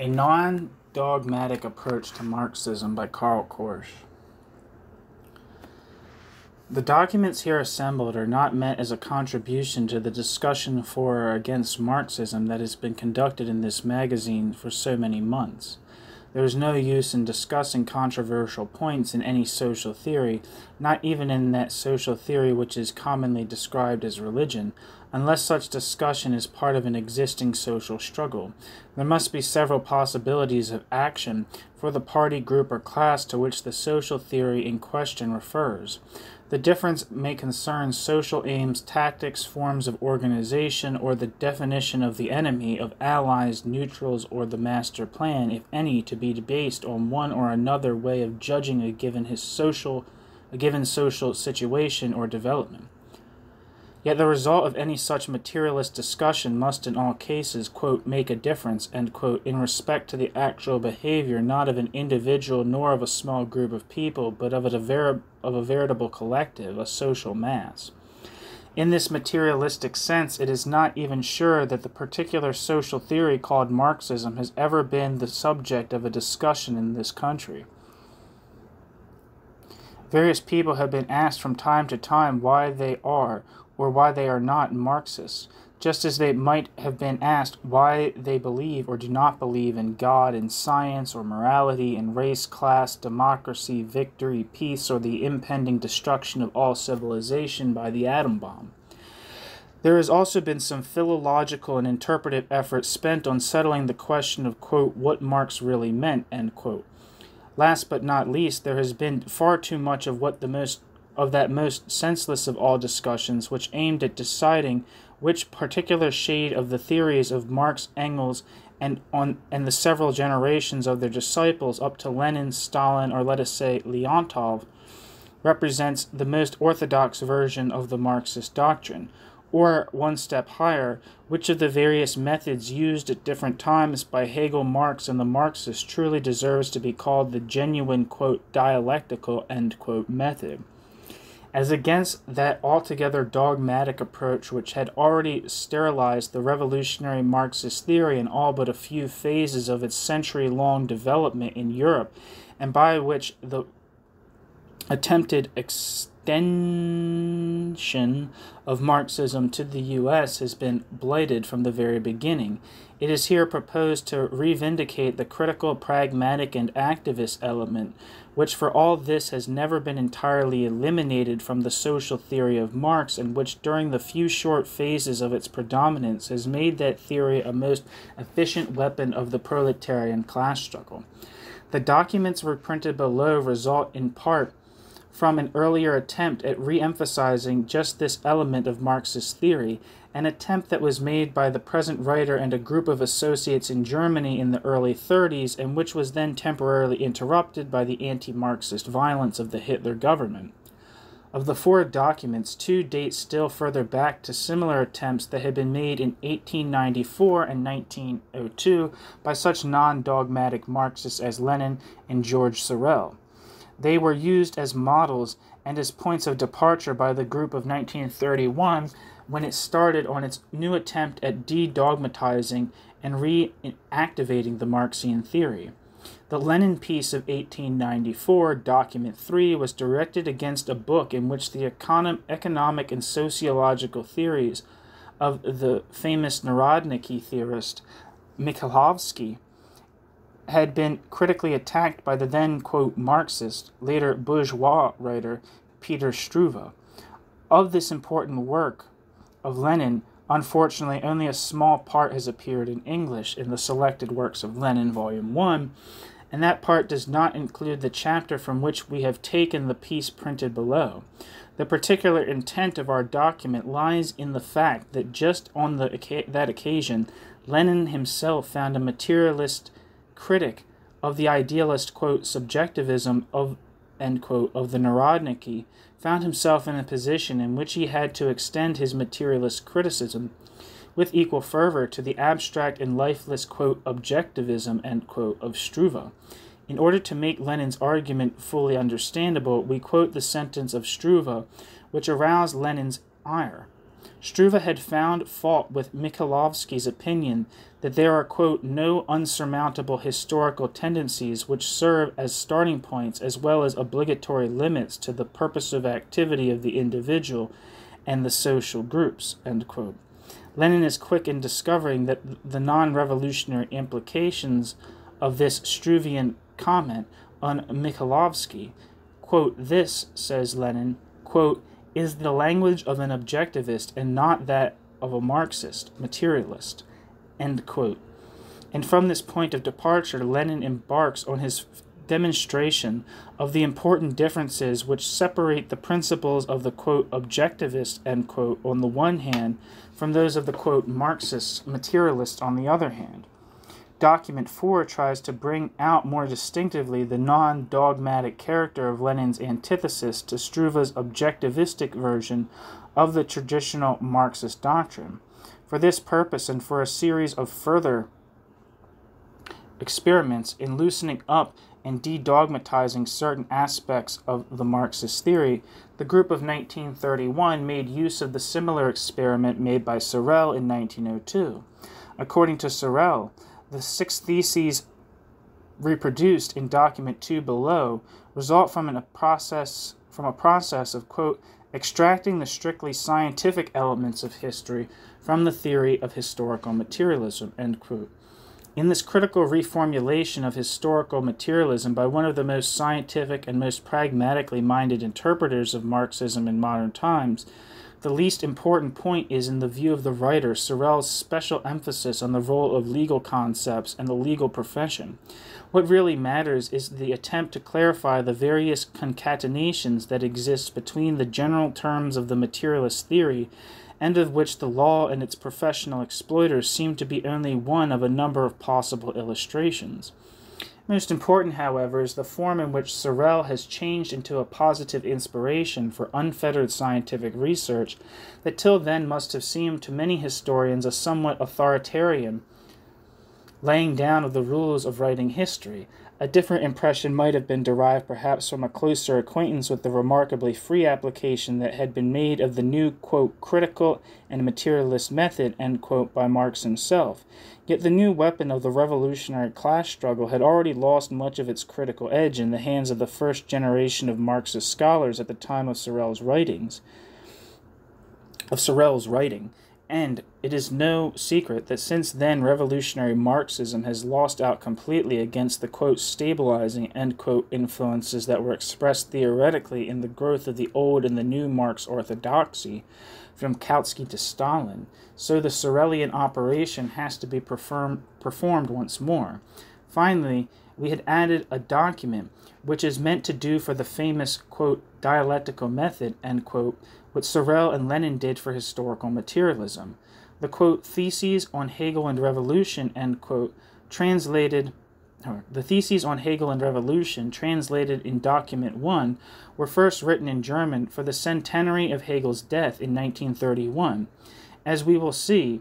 A non dogmatic approach to Marxism by Karl Korsch. The documents here assembled are not meant as a contribution to the discussion for or against Marxism that has been conducted in this magazine for so many months. There is no use in discussing controversial points in any social theory, not even in that social theory which is commonly described as religion, unless such discussion is part of an existing social struggle. There must be several possibilities of action for the party, group, or class to which the social theory in question refers. The difference may concern social aims, tactics, forms of organization, or the definition of the enemy, of allies, neutrals, or the master plan, if any, to be based on one or another way of judging a given his social a given social situation or development. Yet the result of any such materialist discussion must in all cases, quote, make a difference, quote, in respect to the actual behavior not of an individual nor of a small group of people, but of a, ver- of a veritable collective, a social mass. In this materialistic sense, it is not even sure that the particular social theory called Marxism has ever been the subject of a discussion in this country. Various people have been asked from time to time why they are or why they are not Marxists, just as they might have been asked why they believe or do not believe in God, in science, or morality, in race, class, democracy, victory, peace, or the impending destruction of all civilization by the atom bomb. There has also been some philological and interpretive effort spent on settling the question of, quote, what Marx really meant, end quote. Last but not least, there has been far too much of what the most of that most senseless of all discussions, which aimed at deciding which particular shade of the theories of Marx, Engels, and on and the several generations of their disciples up to Lenin, Stalin, or let us say Leontiev, represents the most orthodox version of the Marxist doctrine, or one step higher, which of the various methods used at different times by Hegel, Marx, and the Marxists truly deserves to be called the genuine quote dialectical end quote method? As against that altogether dogmatic approach which had already sterilized the revolutionary Marxist theory in all but a few phases of its century long development in Europe, and by which the attempted extension of Marxism to the U.S. has been blighted from the very beginning. It is here proposed to revindicate the critical, pragmatic, and activist element which for all this has never been entirely eliminated from the social theory of Marx, and which during the few short phases of its predominance has made that theory a most efficient weapon of the proletarian class struggle. The documents reprinted below result in part from an earlier attempt at re emphasizing just this element of Marxist theory an attempt that was made by the present writer and a group of associates in Germany in the early 30s, and which was then temporarily interrupted by the anti Marxist violence of the Hitler government. Of the four documents, two date still further back to similar attempts that had been made in 1894 and 1902 by such non dogmatic Marxists as Lenin and George Sorel. They were used as models and as points of departure by the group of 1931 when it started on its new attempt at de dogmatizing and reactivating the Marxian theory. The Lenin piece of 1894, Document 3, was directed against a book in which the econo- economic and sociological theories of the famous Narodniki theorist Mikhailovsky had been critically attacked by the then, quote, Marxist, later bourgeois writer Peter Struve. Of this important work, of Lenin, unfortunately, only a small part has appeared in English in the selected works of Lenin, Volume 1, and that part does not include the chapter from which we have taken the piece printed below. The particular intent of our document lies in the fact that just on the, that occasion, Lenin himself found a materialist critic of the idealist quote subjectivism of end quote of the Narodniki found himself in a position in which he had to extend his materialist criticism with equal fervor to the abstract and lifeless quote objectivism end quote of Struve. In order to make Lenin's argument fully understandable, we quote the sentence of Struve which aroused Lenin's ire. Struve had found fault with Mikhailovsky's opinion that there are, quote, no unsurmountable historical tendencies which serve as starting points as well as obligatory limits to the purposive activity of the individual and the social groups, end quote. Lenin is quick in discovering that the non revolutionary implications of this Struvian comment on Mikhailovsky. Quote, this, says Lenin, quote, is the language of an objectivist and not that of a Marxist materialist. End quote. And from this point of departure, Lenin embarks on his demonstration of the important differences which separate the principles of the quote objectivist end quote on the one hand from those of the quote Marxist materialist on the other hand. Document 4 tries to bring out more distinctively the non dogmatic character of Lenin's antithesis to Struve's objectivistic version of the traditional Marxist doctrine. For this purpose and for a series of further experiments in loosening up and de dogmatizing certain aspects of the Marxist theory, the group of 1931 made use of the similar experiment made by Sorel in 1902. According to Sorel, the six theses reproduced in document 2 below result from a process from a process of quote extracting the strictly scientific elements of history from the theory of historical materialism end quote. In this critical reformulation of historical materialism by one of the most scientific and most pragmatically minded interpreters of Marxism in modern times, the least important point is, in the view of the writer, Sorel's special emphasis on the role of legal concepts and the legal profession. What really matters is the attempt to clarify the various concatenations that exist between the general terms of the materialist theory and of which the law and its professional exploiters seem to be only one of a number of possible illustrations. Most important, however, is the form in which Sorel has changed into a positive inspiration for unfettered scientific research that till then must have seemed to many historians a somewhat authoritarian laying down of the rules of writing history, a different impression might have been derived perhaps from a closer acquaintance with the remarkably free application that had been made of the new, quote, critical and materialist method, end quote, by Marx himself. Yet the new weapon of the revolutionary class struggle had already lost much of its critical edge in the hands of the first generation of Marxist scholars at the time of Sorel's writings. Of Sorel's writing. And it is no secret that since then revolutionary Marxism has lost out completely against the quote stabilizing end quote influences that were expressed theoretically in the growth of the old and the new Marx orthodoxy from Kautsky to Stalin. So the Sorelian operation has to be perform, performed once more. Finally, we had added a document which is meant to do for the famous quote dialectical method end quote what Sorel and Lenin did for historical materialism. The quote theses on Hegel and revolution end quote translated the theses on Hegel and revolution translated in document 1 were first written in German for the centenary of Hegel's death in 1931. As we will see,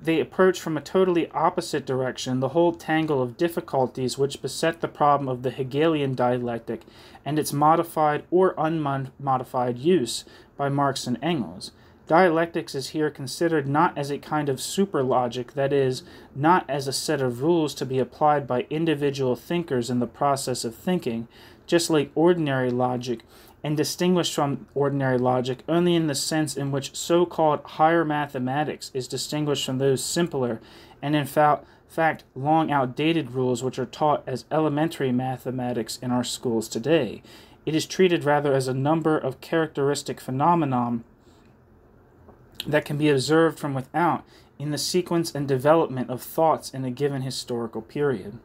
they approach from a totally opposite direction the whole tangle of difficulties which beset the problem of the Hegelian dialectic and its modified or unmodified use by Marx and Engels. Dialectics is here considered not as a kind of super logic, that is, not as a set of rules to be applied by individual thinkers in the process of thinking, just like ordinary logic, and distinguished from ordinary logic only in the sense in which so called higher mathematics is distinguished from those simpler and, in fact, fact, long outdated rules which are taught as elementary mathematics in our schools today. It is treated rather as a number of characteristic phenomena that can be observed from without in the sequence and development of thoughts in a given historical period.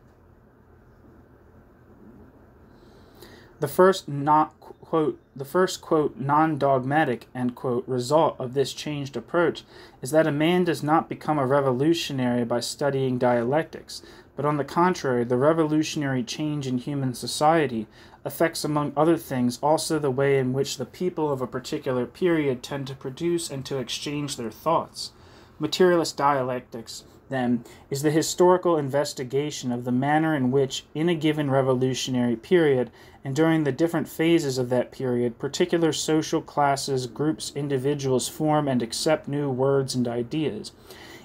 The first not quote the first quote non-dogmatic end quote result of this changed approach is that a man does not become a revolutionary by studying dialectics, but on the contrary, the revolutionary change in human society affects, among other things, also the way in which the people of a particular period tend to produce and to exchange their thoughts. Materialist dialectics then, is the historical investigation of the manner in which, in a given revolutionary period, and during the different phases of that period, particular social classes, groups, individuals form and accept new words and ideas.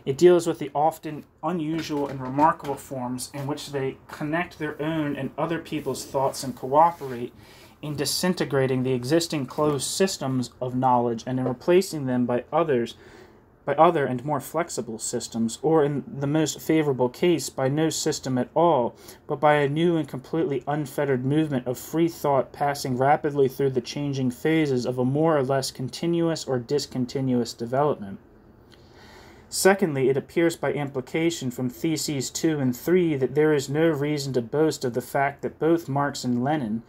It deals with the often unusual and remarkable forms in which they connect their own and other people's thoughts and cooperate in disintegrating the existing closed systems of knowledge and in replacing them by others by other and more flexible systems, or in the most favorable case, by no system at all, but by a new and completely unfettered movement of free thought passing rapidly through the changing phases of a more or less continuous or discontinuous development. Secondly, it appears by implication from Theses 2 and 3 that there is no reason to boast of the fact that both Marx and Lenin,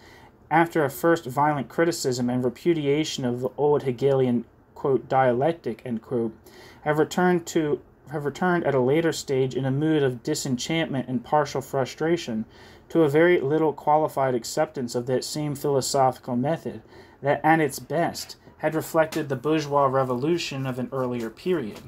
after a first violent criticism and repudiation of the old Hegelian quote, dialectic, end quote, have returned to have returned at a later stage in a mood of disenchantment and partial frustration to a very little qualified acceptance of that same philosophical method that at its best had reflected the bourgeois revolution of an earlier period.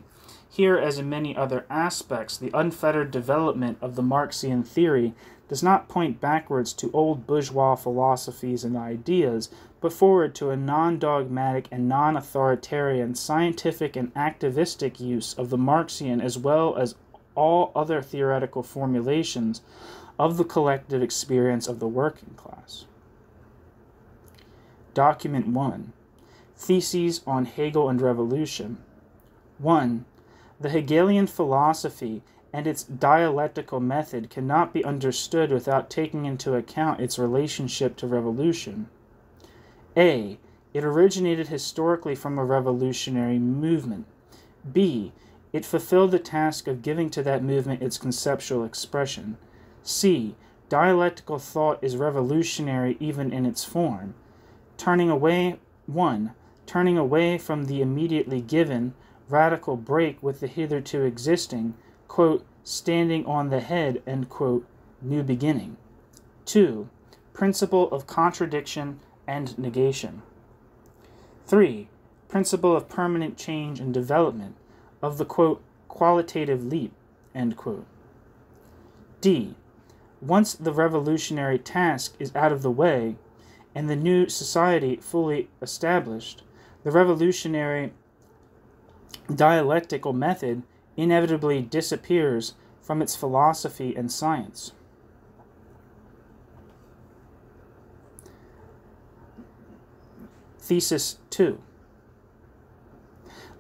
Here, as in many other aspects, the unfettered development of the Marxian theory does not point backwards to old bourgeois philosophies and ideas, but forward to a non dogmatic and non authoritarian scientific and activistic use of the Marxian as well as all other theoretical formulations of the collective experience of the working class. Document 1 Theses on Hegel and Revolution 1. The Hegelian philosophy and its dialectical method cannot be understood without taking into account its relationship to revolution. A. It originated historically from a revolutionary movement. B. It fulfilled the task of giving to that movement its conceptual expression. C. Dialectical thought is revolutionary even in its form. Turning away, 1. Turning away from the immediately given, radical break with the hitherto existing, quote, standing on the head, end quote, new beginning. 2. Principle of contradiction and negation. 3. Principle of permanent change and development of the quote, qualitative leap, end quote. D. Once the revolutionary task is out of the way and the new society fully established, the revolutionary dialectical method inevitably disappears from its philosophy and science. Thesis 2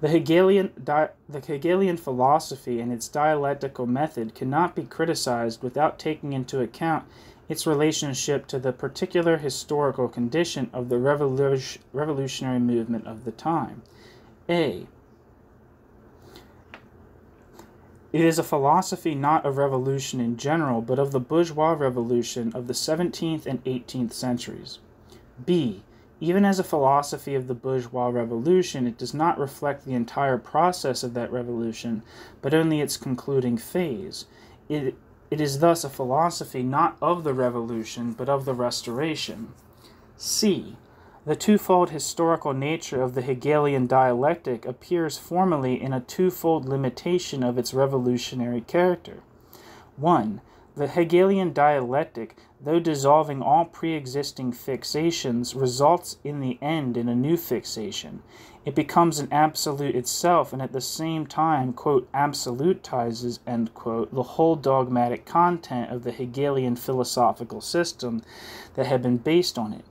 the Hegelian, di- the Hegelian philosophy and its dialectical method cannot be criticized without taking into account its relationship to the particular historical condition of the revolu- revolutionary movement of the time. A. It is a philosophy not of revolution in general, but of the bourgeois revolution of the 17th and 18th centuries. B. Even as a philosophy of the bourgeois revolution, it does not reflect the entire process of that revolution, but only its concluding phase. It, it is thus a philosophy not of the revolution, but of the restoration. C. The twofold historical nature of the Hegelian dialectic appears formally in a twofold limitation of its revolutionary character. 1. The Hegelian dialectic though dissolving all pre existing fixations, results in the end in a new fixation. It becomes an absolute itself and at the same time, quote, absolutizes, end quote, the whole dogmatic content of the Hegelian philosophical system that had been based on it.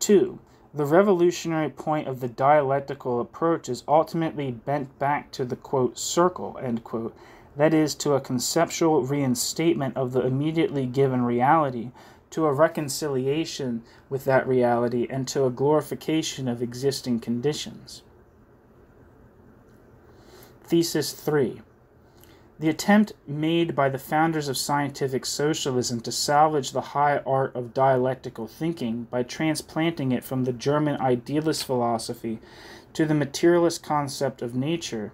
2. The revolutionary point of the dialectical approach is ultimately bent back to the quote, circle, end quote, that is, to a conceptual reinstatement of the immediately given reality, to a reconciliation with that reality, and to a glorification of existing conditions. Thesis 3 The attempt made by the founders of scientific socialism to salvage the high art of dialectical thinking by transplanting it from the German idealist philosophy to the materialist concept of nature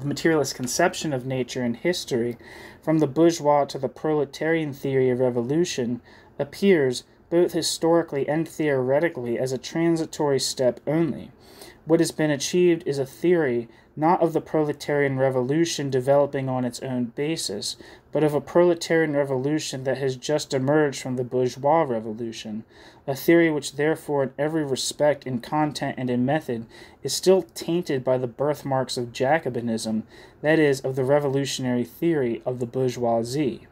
the materialist conception of nature and history, from the bourgeois to the proletarian theory of revolution, appears, both historically and theoretically, as a transitory step only, What has been achieved is a theory not of the proletarian revolution developing on its own basis, but of a proletarian revolution that has just emerged from the bourgeois revolution, a theory which, therefore, in every respect, in content and in method, is still tainted by the birthmarks of Jacobinism, that is, of the revolutionary theory of the bourgeoisie.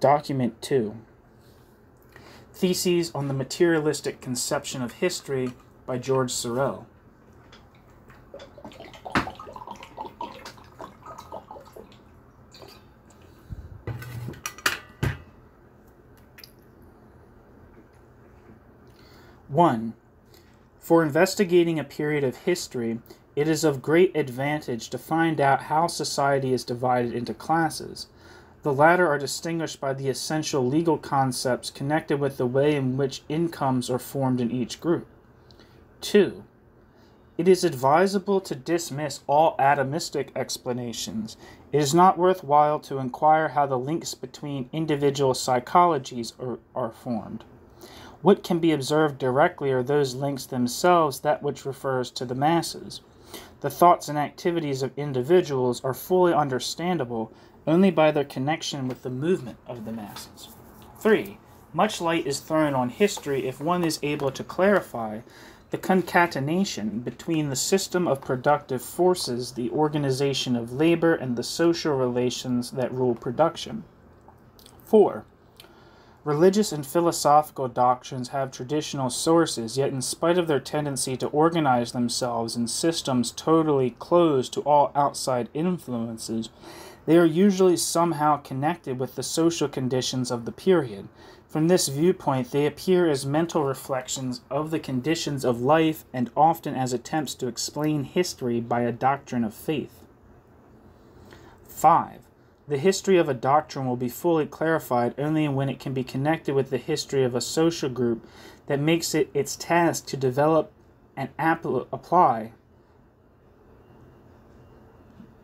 Document 2 Theses on the Materialistic Conception of History by George Sorel. One, for investigating a period of history, it is of great advantage to find out how society is divided into classes. The latter are distinguished by the essential legal concepts connected with the way in which incomes are formed in each group. 2. It is advisable to dismiss all atomistic explanations. It is not worthwhile to inquire how the links between individual psychologies are, are formed. What can be observed directly are those links themselves, that which refers to the masses. The thoughts and activities of individuals are fully understandable only by their connection with the movement of the masses. 3. Much light is thrown on history if one is able to clarify the concatenation between the system of productive forces, the organization of labor, and the social relations that rule production. 4. Religious and philosophical doctrines have traditional sources, yet, in spite of their tendency to organize themselves in systems totally closed to all outside influences, they are usually somehow connected with the social conditions of the period. From this viewpoint, they appear as mental reflections of the conditions of life and often as attempts to explain history by a doctrine of faith. 5. The history of a doctrine will be fully clarified only when it can be connected with the history of a social group that makes it its task to develop and apply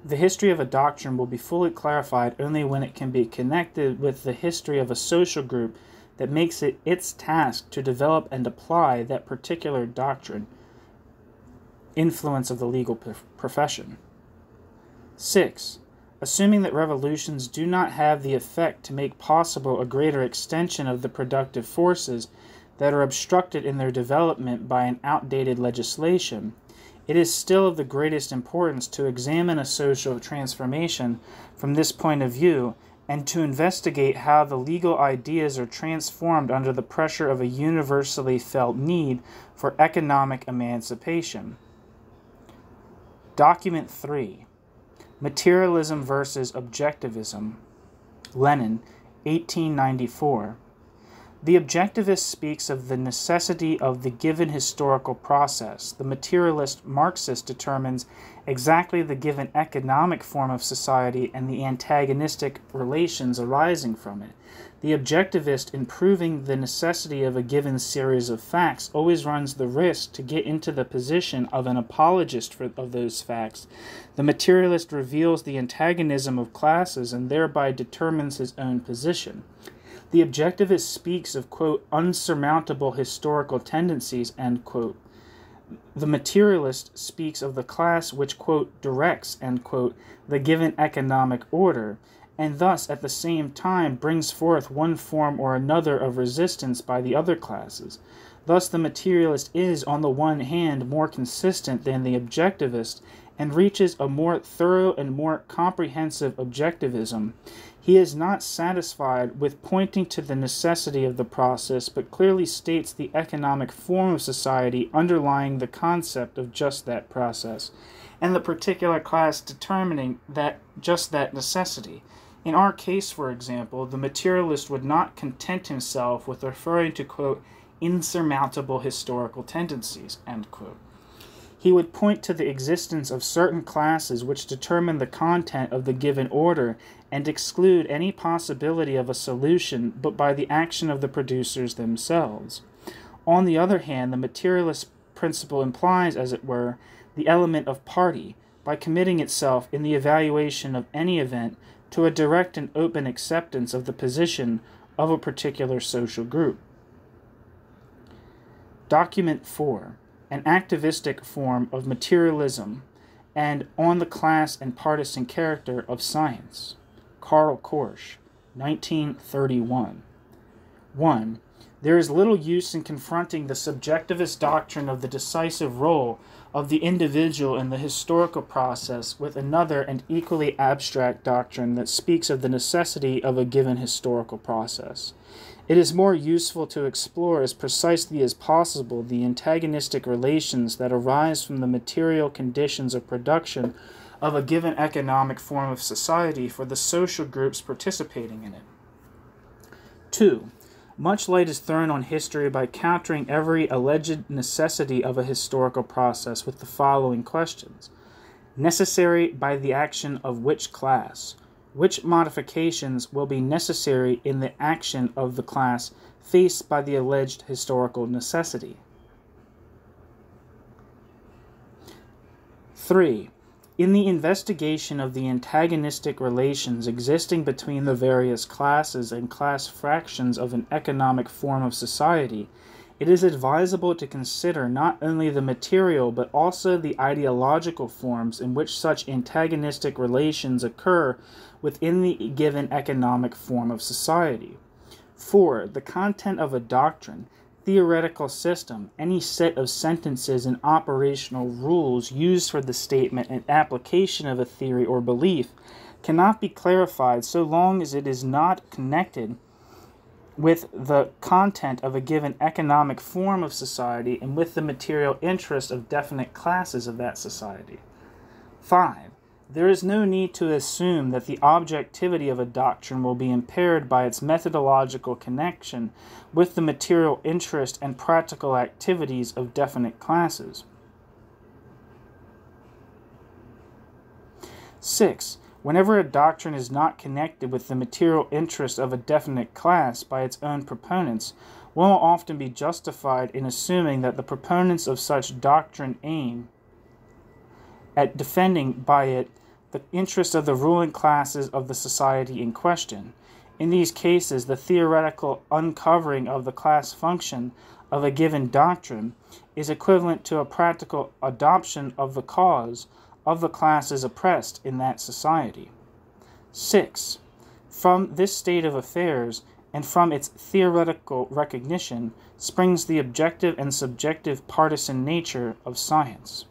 the history of a doctrine will be fully clarified only when it can be connected with the history of a social group that makes it its task to develop and apply that particular doctrine. Influence of the legal profession. 6. Assuming that revolutions do not have the effect to make possible a greater extension of the productive forces that are obstructed in their development by an outdated legislation, it is still of the greatest importance to examine a social transformation from this point of view and to investigate how the legal ideas are transformed under the pressure of a universally felt need for economic emancipation. Document 3 Materialism versus Objectivism. Lenin, 1894. The objectivist speaks of the necessity of the given historical process. The materialist Marxist determines exactly the given economic form of society and the antagonistic relations arising from it. The objectivist, in proving the necessity of a given series of facts, always runs the risk to get into the position of an apologist for, of those facts. The materialist reveals the antagonism of classes and thereby determines his own position. The objectivist speaks of, quote, unsurmountable historical tendencies, end quote. The materialist speaks of the class which, quote, directs, end quote, the given economic order, and thus at the same time brings forth one form or another of resistance by the other classes. Thus, the materialist is, on the one hand, more consistent than the objectivist and reaches a more thorough and more comprehensive objectivism. He is not satisfied with pointing to the necessity of the process, but clearly states the economic form of society underlying the concept of just that process, and the particular class determining that just that necessity. In our case, for example, the materialist would not content himself with referring to, quote, insurmountable historical tendencies, end quote he would point to the existence of certain classes which determine the content of the given order and exclude any possibility of a solution but by the action of the producers themselves. On the other hand, the materialist principle implies, as it were, the element of party by committing itself in the evaluation of any event to a direct and open acceptance of the position of a particular social group. Document 4 An Activistic Form of Materialism and On the Class and Partisan Character of Science. Karl Korsch, 1931. 1. There is little use in confronting the subjectivist doctrine of the decisive role of the individual in the historical process with another and equally abstract doctrine that speaks of the necessity of a given historical process. It is more useful to explore as precisely as possible the antagonistic relations that arise from the material conditions of production of a given economic form of society for the social groups participating in it. 2. Much light is thrown on history by countering every alleged necessity of a historical process with the following questions Necessary by the action of which class? Which modifications will be necessary in the action of the class faced by the alleged historical necessity? 3. In the investigation of the antagonistic relations existing between the various classes and class fractions of an economic form of society, it is advisable to consider not only the material but also the ideological forms in which such antagonistic relations occur within the given economic form of society. 4. The content of a doctrine, theoretical system, any set of sentences and operational rules used for the statement and application of a theory or belief cannot be clarified so long as it is not connected with the content of a given economic form of society and with the material interest of definite classes of that society. 5. There is no need to assume that the objectivity of a doctrine will be impaired by its methodological connection with the material interest and practical activities of definite classes. 6. Whenever a doctrine is not connected with the material interest of a definite class by its own proponents, one will often be justified in assuming that the proponents of such doctrine aim at defending by it the interests of the ruling classes of the society in question. In these cases, the theoretical uncovering of the class function of a given doctrine is equivalent to a practical adoption of the cause of the classes oppressed in that society. 6. From this state of affairs and from its theoretical recognition springs the objective and subjective partisan nature of science.